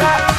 は。